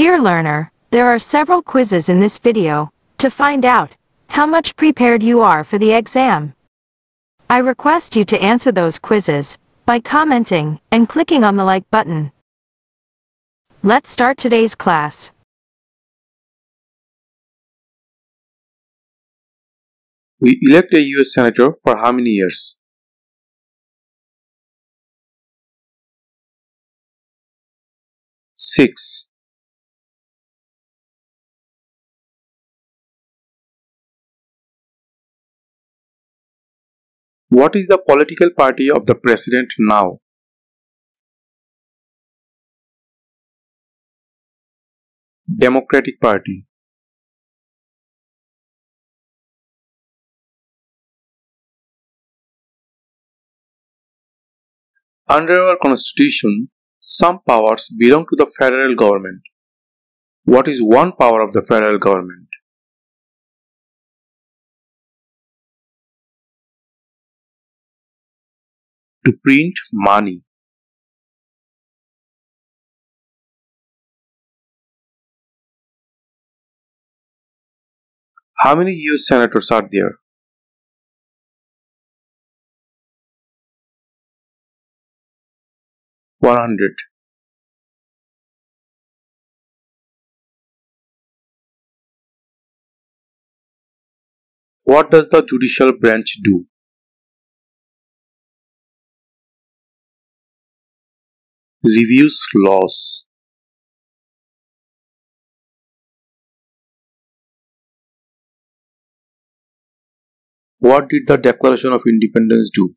Dear learner, there are several quizzes in this video to find out how much prepared you are for the exam. I request you to answer those quizzes by commenting and clicking on the like button. Let's start today's class. We elect a US Senator for how many years? Six. What is the political party of the president now? Democratic Party. Under our constitution, some powers belong to the federal government. What is one power of the federal government? To print money. How many US senators are there? One hundred. What does the judicial branch do? Reviews laws What did the Declaration of Independence do?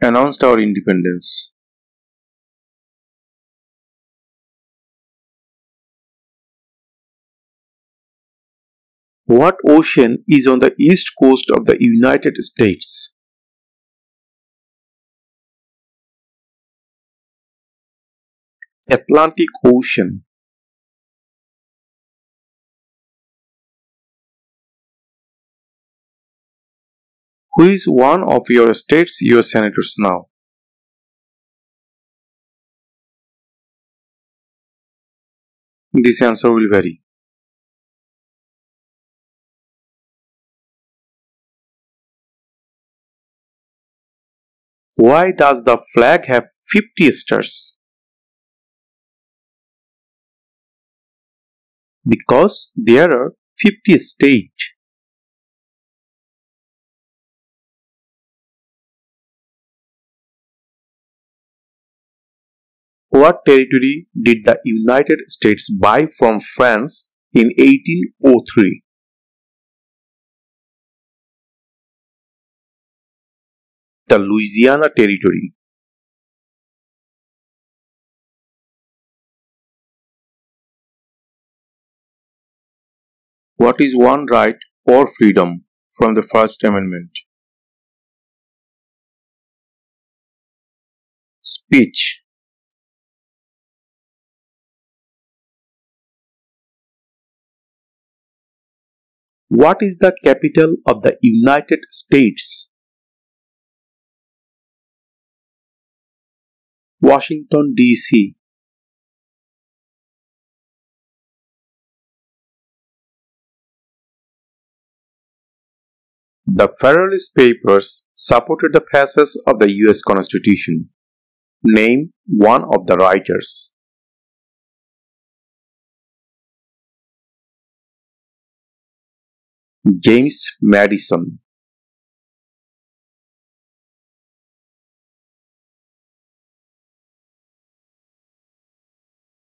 Announced our independence. What ocean is on the east coast of the United States? Atlantic Ocean Who is one of your state's US senators now? This answer will vary. Why does the flag have 50 stars? Because there are 50 states. What territory did the United States buy from France in 1803? The Louisiana Territory. What is one right or freedom from the First Amendment? Speech What is the capital of the United States? Washington, D.C. The Federalist Papers supported the passage of the US Constitution. Name one of the writers. James Madison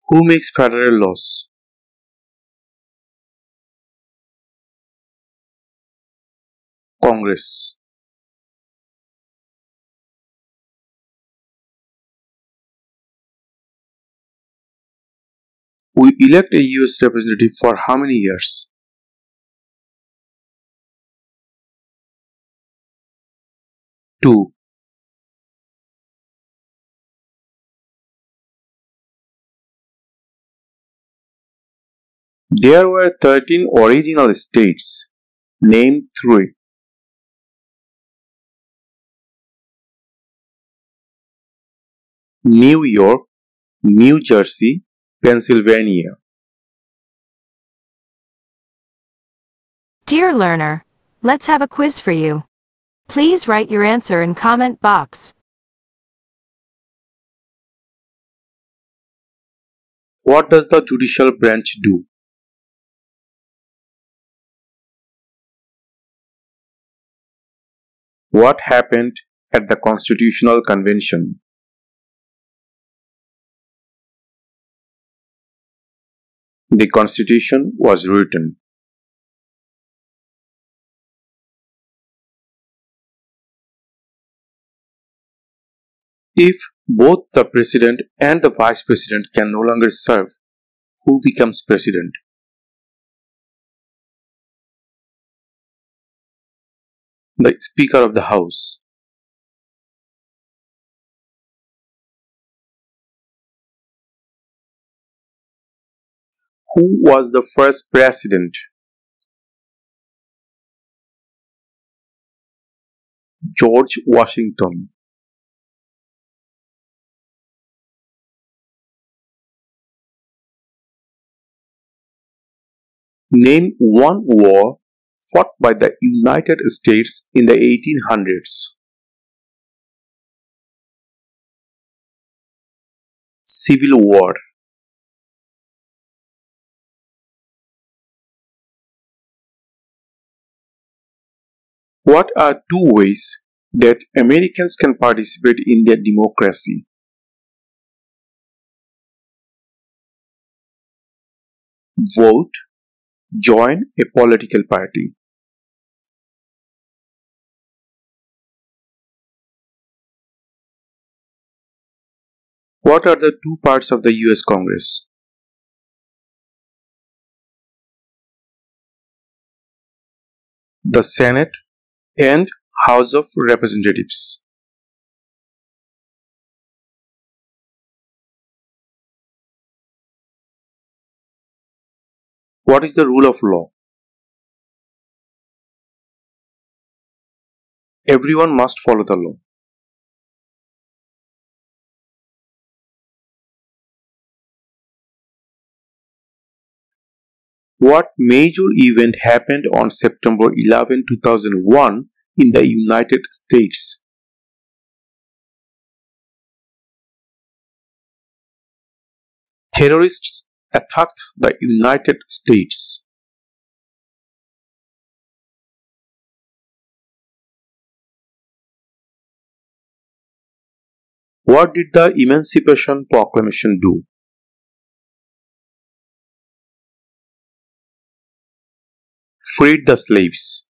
Who makes federal laws? Congress We elect a US representative for how many years? Two. There were 13 original states. Name three. New York, New Jersey, Pennsylvania. Dear learner, let's have a quiz for you. Please write your answer in comment box. What does the judicial branch do? What happened at the Constitutional Convention? The Constitution was written. If both the president and the vice president can no longer serve, who becomes president? The Speaker of the House. Who was the first president? George Washington. Name one war fought by the United States in the 1800s. Civil War What are two ways that Americans can participate in their democracy? Vote Join a political party. What are the two parts of the US Congress? The Senate and House of Representatives. What is the rule of law? Everyone must follow the law. What major event happened on September 11, 2001 in the United States? Terrorists attacked the United States. What did the Emancipation Proclamation do? Freed the slaves.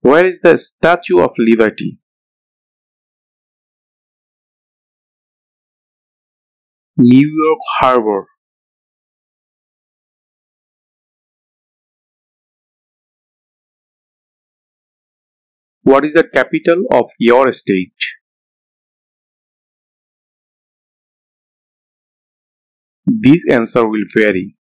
Where is the Statue of Liberty? New York Harbor What is the capital of your state? This answer will vary.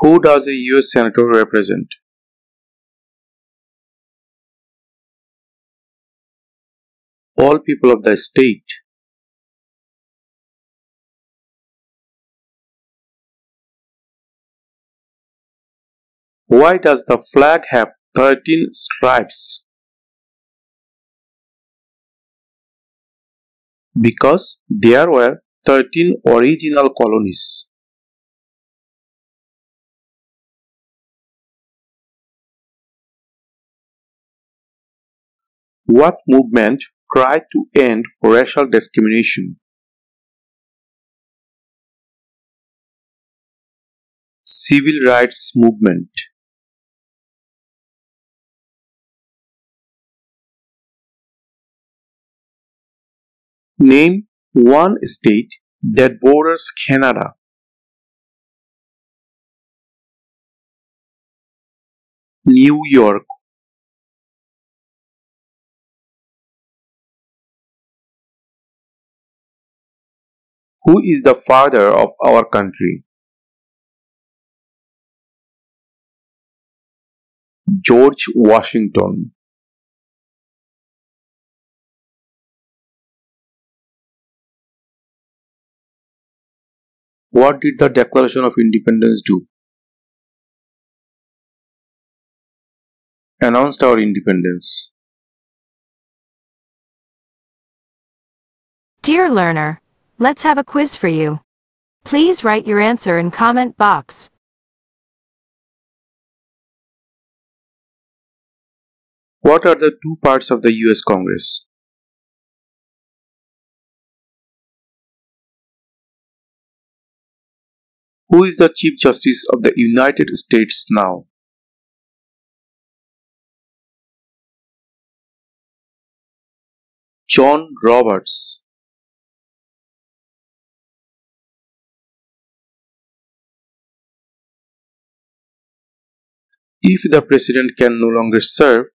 Who does a US Senator represent? all people of the state. Why does the flag have 13 stripes? Because there were 13 original colonies. What movement tried to end racial discrimination. Civil rights movement Name one state that borders Canada. New York Who is the father of our country? George Washington. What did the Declaration of Independence do? Announced our independence. Dear learner, let's have a quiz for you. Please write your answer in comment box. What are the two parts of the US Congress? Who is the Chief Justice of the United States now? John Roberts. If the president can no longer serve,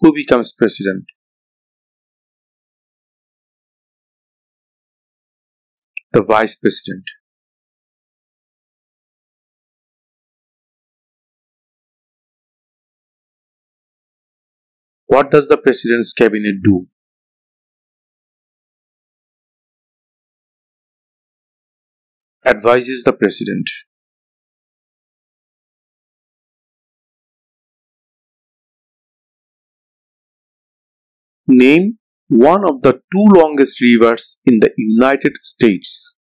who becomes president? The vice president. What does the president's cabinet do? Advises the president. Name one of the two longest rivers in the United States.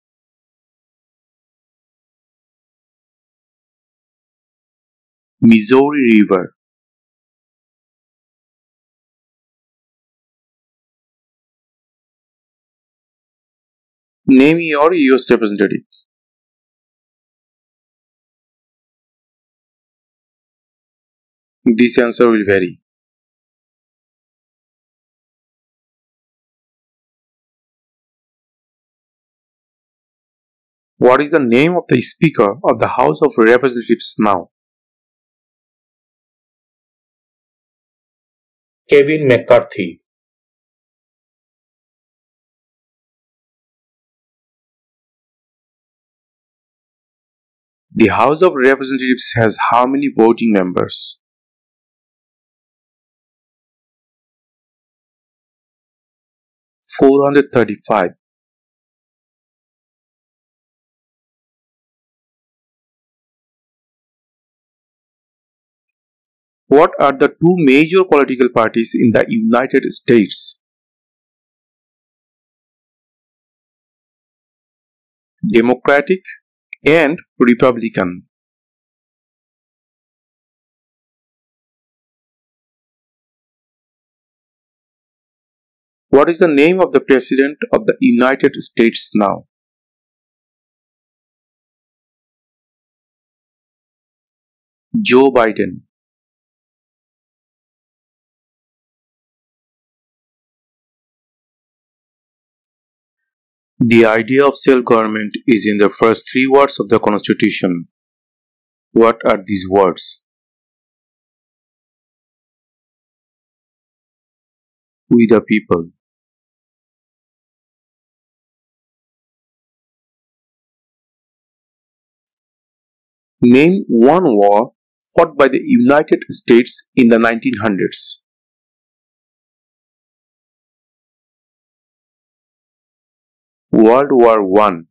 Missouri River. Name your US representative. This answer will vary. What is the name of the Speaker of the House of Representatives now? Kevin McCarthy. The House of Representatives has how many voting members? Four hundred thirty-five. What are the two major political parties in the United States? Democratic and Republican. What is the name of the President of the United States now? Joe Biden. The idea of self-government is in the first three words of the Constitution. What are these words? We the people. Name one war fought by the United States in the 1900s. World War One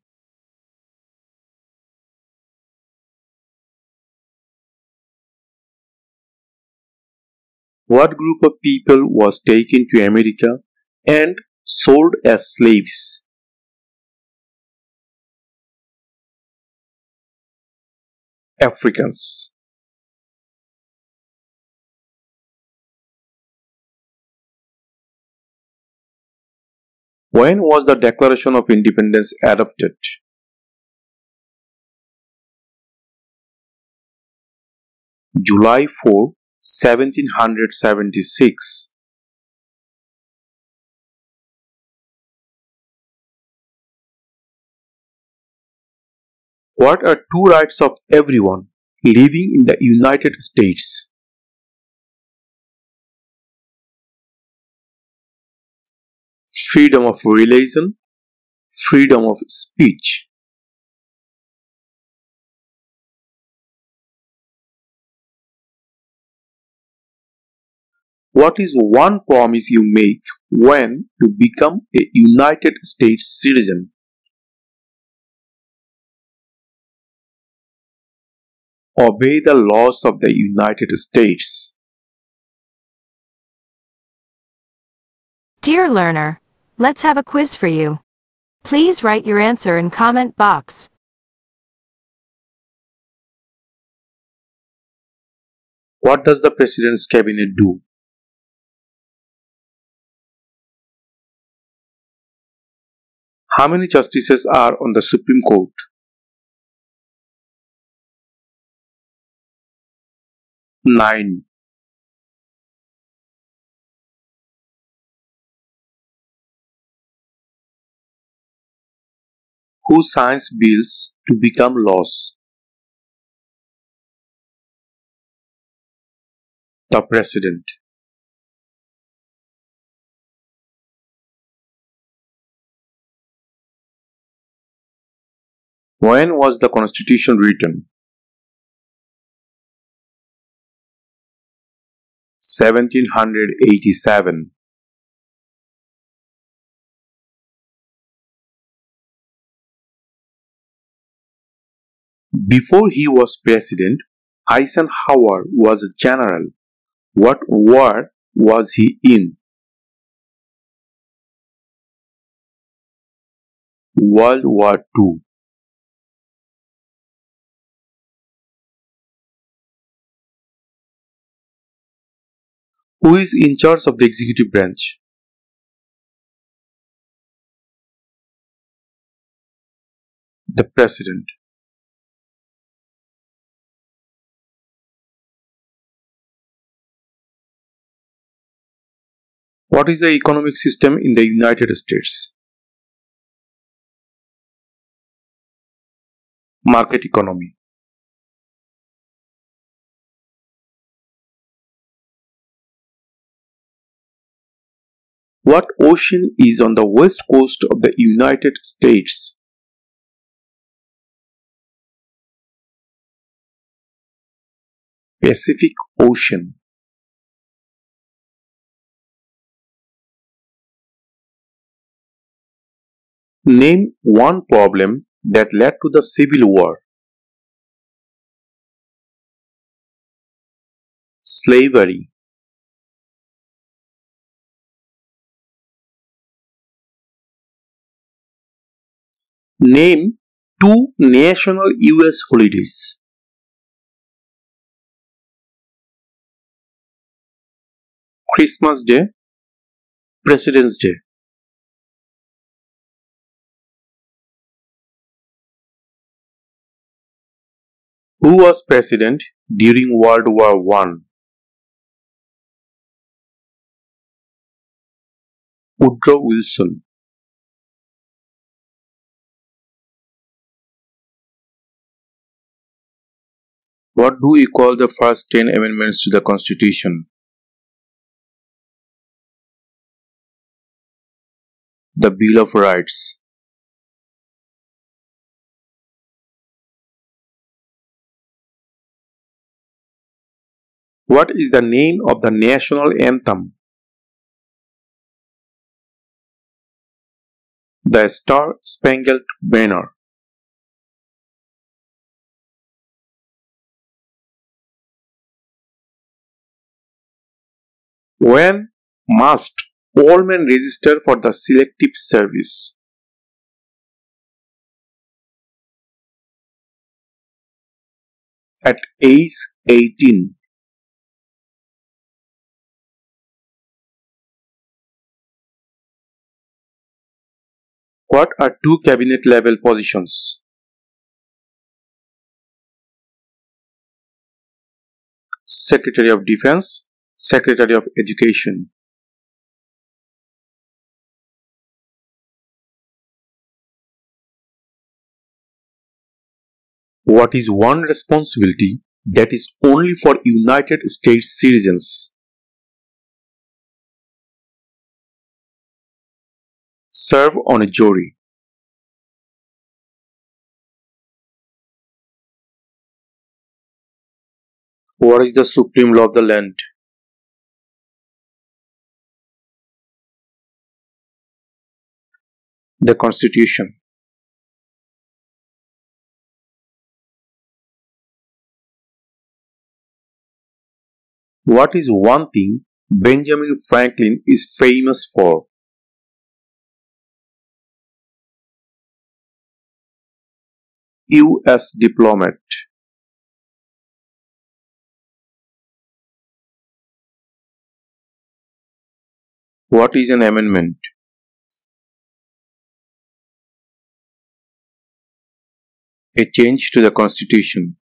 What group of people was taken to America and sold as slaves? Africans. When was the Declaration of Independence adopted? July 4, 1776. What are two rights of everyone living in the United States? Freedom of religion freedom of speech. What is one promise you make when you become a United States citizen? Obey the laws of the United States. Dear learner, let's have a quiz for you. Please write your answer in comment box. What does the President's Cabinet do? How many justices are on the Supreme Court? Nine. Who signs bills to become laws? The President. When was the Constitution written? 1787. Before he was president, Eisenhower was a general. What war was he in? World War II. Who is in charge of the executive branch? The President. What is the economic system in the United States? Market economy. What ocean is on the west coast of the United States? Pacific Ocean. Name one problem that led to the Civil War. Slavery. Name two national US holidays. Christmas Day, President's Day. Who was president during World War One? Woodrow Wilson. What do we call the first 10 amendments to the Constitution? The Bill of Rights. What is the name of the national anthem? The Star Spangled Banner. When must all men register for the selective service? At age 18. What are two cabinet level positions? Secretary of Defense Secretary of Education. What is one responsibility that is only for United States citizens? serve on a jury. What is the supreme law of the land? The constitution. What is one thing benjamin franklin is famous for? U.S. diplomat. What is an amendment? A change to the constitution.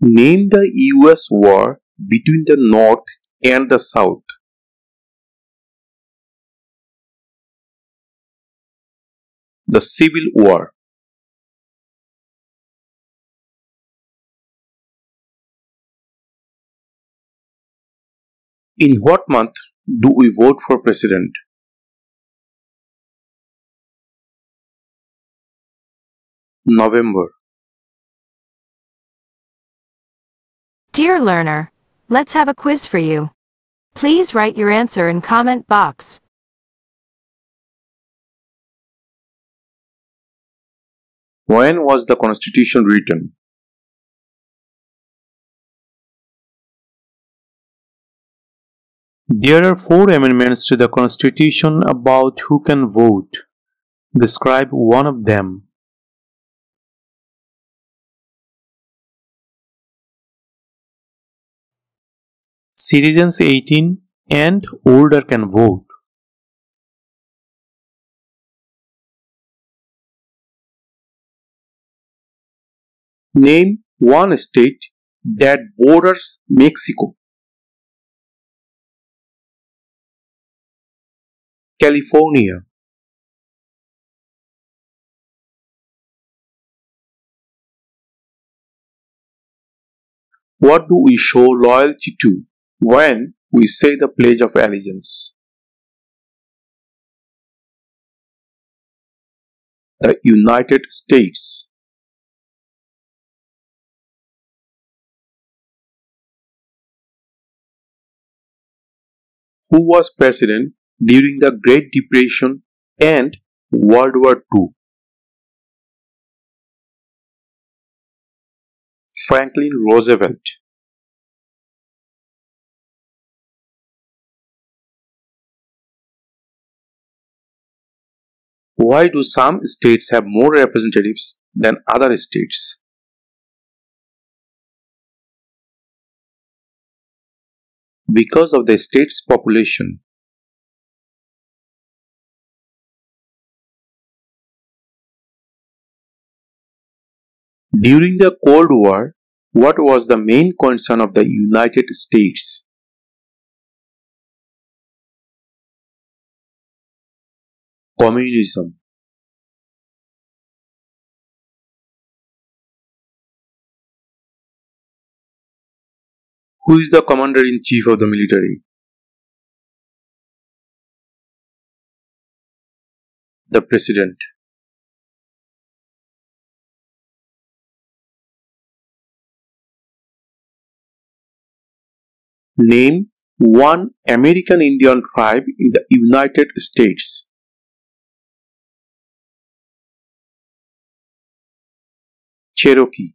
Name the US war between the North and the South. The Civil War. In what month do we vote for president? November. Dear learner, let's have a quiz for you. Please write your answer in comment box. When was the constitution written? There are four amendments to the constitution about who can vote. Describe one of them. Citizens 18 and older can vote. Name one state that borders Mexico. California. What do we show loyalty to when we say the Pledge of Allegiance? The United States. Who was president during the Great Depression and World War II. Franklin Roosevelt Why do some states have more representatives than other states? Because of the state's population. During the Cold War, what was the main concern of the United States? Communism. Who is the commander-in-chief of the military? The president. Name one American Indian tribe in the United States. Cherokee.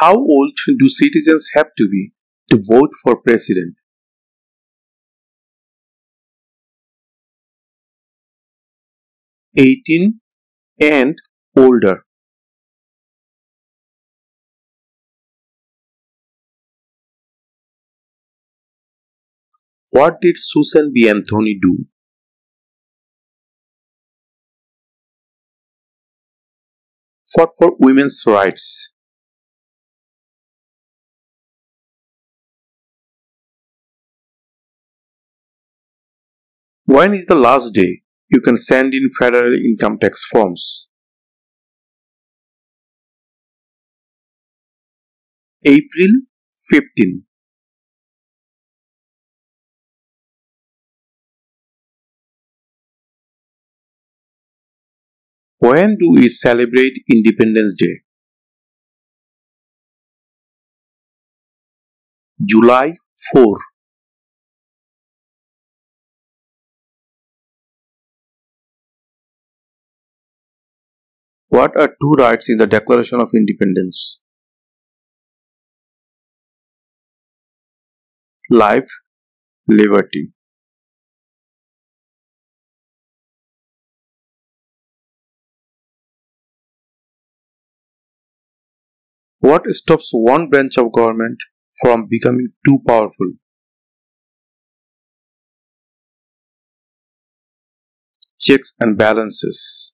How old do citizens have to be to vote for president? 18 and older. What did Susan B. Anthony do? Fought for women's rights. When is the last day you can send in federal income tax forms? April 15. When do we celebrate Independence Day? July 4. What are two rights in the Declaration of Independence? Life, liberty. What stops one branch of government from becoming too powerful? Checks and balances.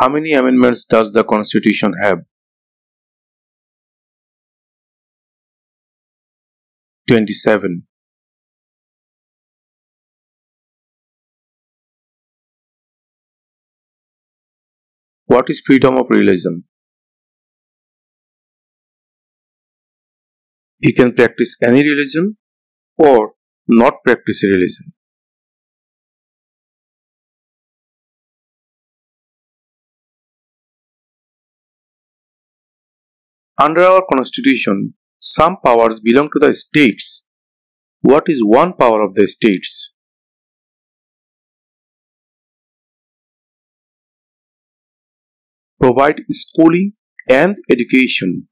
How many amendments does the Constitution have? 27. What is freedom of religion? You can practice any religion or not practice religion. Under our constitution, some powers belong to the states. What is one power of the states? Provide schooling and education.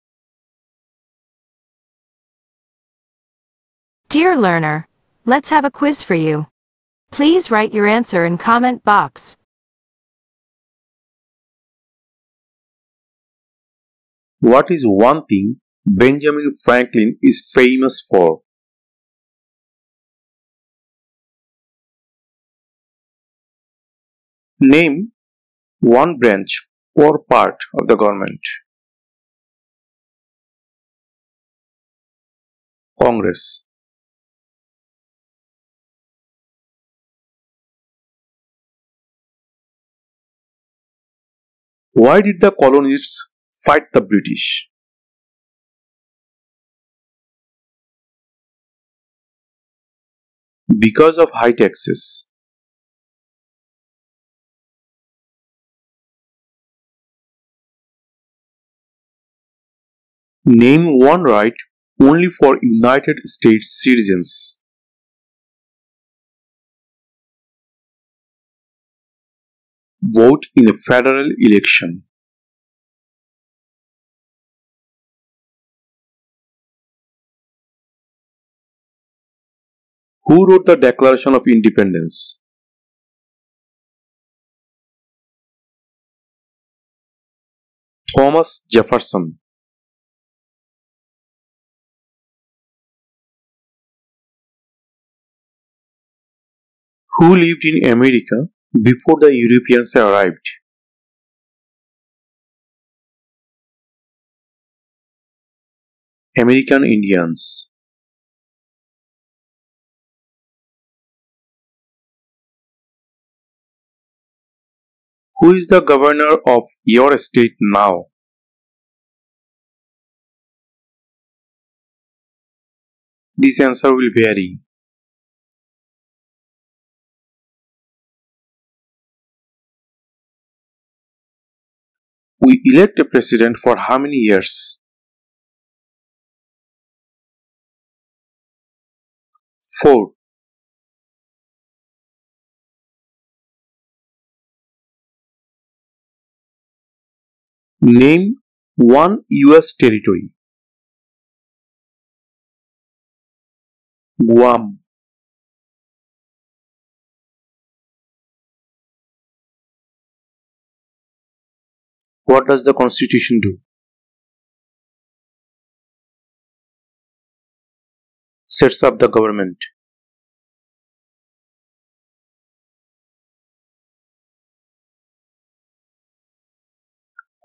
Dear learner, let's have a quiz for you. Please write your answer in comment box. What is one thing Benjamin Franklin is famous for? Name one branch or part of the government. Congress. Why did the colonists fight the British? Because of high taxes. Name one right only for United States citizens. Vote in a federal election. Who wrote the Declaration of Independence? Thomas Jefferson. Who lived in America before the Europeans arrived? American Indians. Who is the governor of your state now? This answer will vary. We elect a president for how many years? Four. Name one US territory. Guam. What does the constitution do? Sets up the government.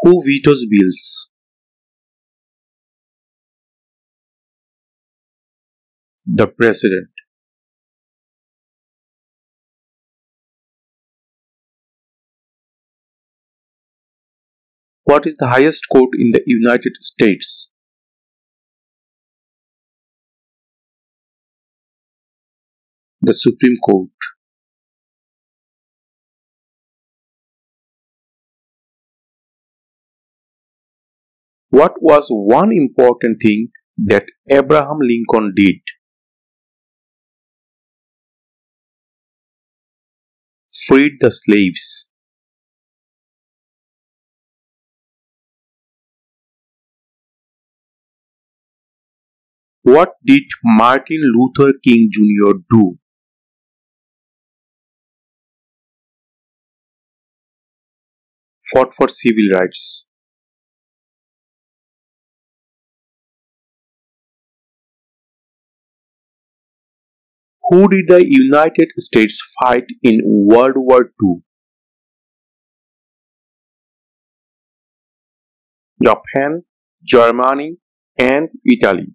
Who vetoes bills? The President. What is the highest court in the United States? The Supreme Court. What was one important thing that Abraham Lincoln did? Freed the slaves. What did Martin Luther King Jr. do? Fought for civil rights. Who did the United States fight in World War II? Japan, Germany, and Italy.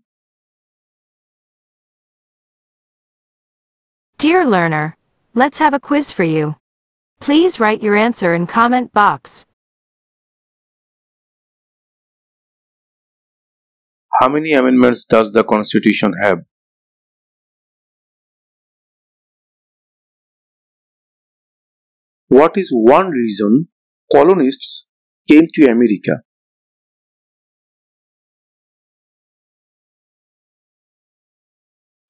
Dear learner, let's have a quiz for you. Please write your answer in comment box. How many amendments does the Constitution have? What is one reason colonists came to America?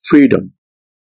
Freedom.